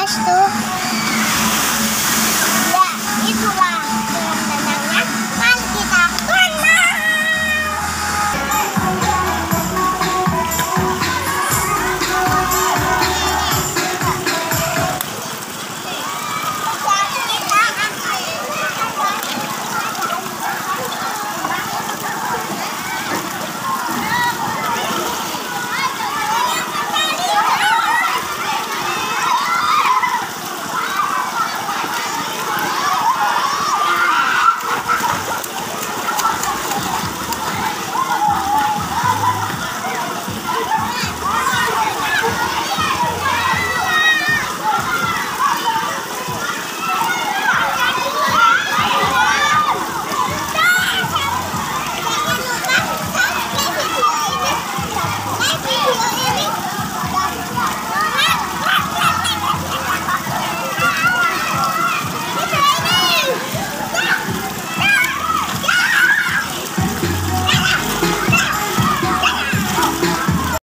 I tuh.